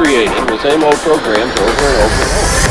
Creating the same old programs over and over and over.